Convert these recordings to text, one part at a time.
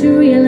to you.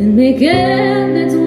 and begin it